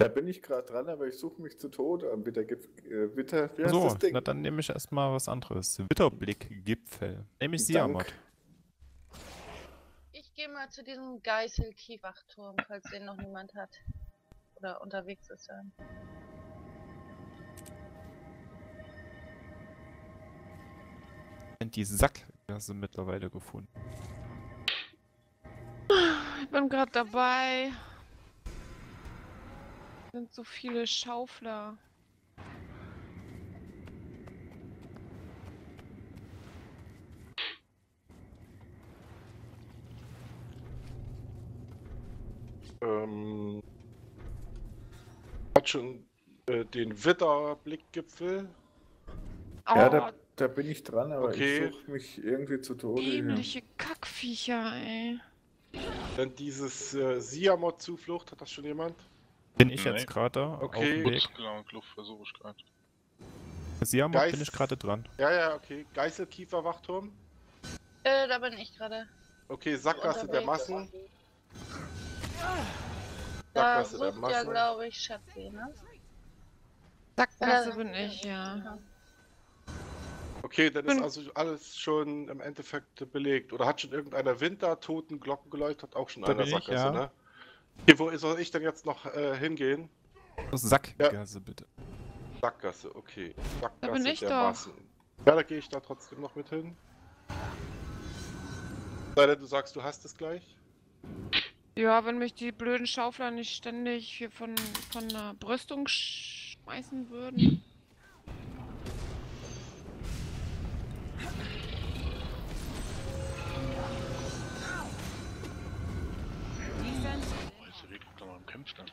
Da bin ich gerade dran, aber ich suche mich zu Tode am Wittergipfel. Äh, Witter, wie So, das Ding? na dann nehme ich erstmal was anderes. Witterblick-Gipfel. Nehme ich Siamot. Dank. Ich gehe mal zu diesem Geißel-Kiefachturm, falls den noch niemand hat. Oder unterwegs ist er. Die Sackgasse mittlerweile gefunden. Ich bin gerade dabei. Sind so viele Schaufler. Ähm, hat schon äh, den Witterblickgipfel. Ja, Oh, da, da bin ich dran, aber Okay. ich suche mich irgendwie zu Tode. dämliche Kackviecher, ey. Dann dieses äh, Siamot-Zuflucht, hat das schon jemand? Bin ich Nein. jetzt gerade Okay. auf dem Weg? Genau, Kluft versuche ich gerade. Siamot Geist- bin ich gerade dran. Ja, ja, okay. Geißelkiefer-Wachturm. Äh, da bin ich gerade. Okay, Sackgasse der. Massen. Da Sackgasse der sucht ja, Massen. glaube ich, Schatzi, ne? Sackgasse Äh, bin ich, ja. Okay, dann ist Bin- also alles schon im Endeffekt belegt. Oder hat schon irgendeiner Winter, Toten, Glocken geleuchtet? Hat auch schon Da einer bin ich, Sackgasse, ja. ne? Okay, wo soll ich denn jetzt noch äh, hingehen? Sackgasse bitte. Sackgasse, okay. Sackgasse bin ich doch. Ja, da gehe ich da trotzdem noch mit hin. Sei denn, du sagst, du hast es gleich. Ja, wenn mich die blöden Schaufler nicht ständig hier von, von der Brüstung schmeißen würden. Oh,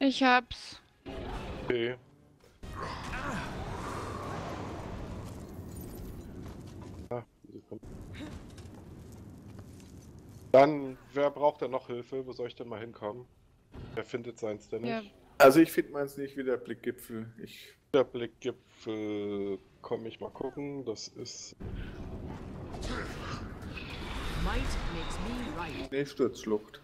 ich hab's. Okay. Sekunde. Dann, wer braucht denn noch Hilfe? Wo soll ich denn mal hinkommen? Wer findet seins denn nicht? Ja. Also ich finde meins nicht wieder Blickgipfel. Ich, Der Blickgipfel, komm ich mal gucken. Das ist. Might makes me right. nee, Sturzschlucht.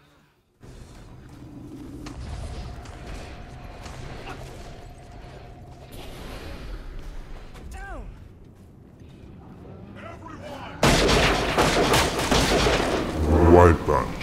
right back.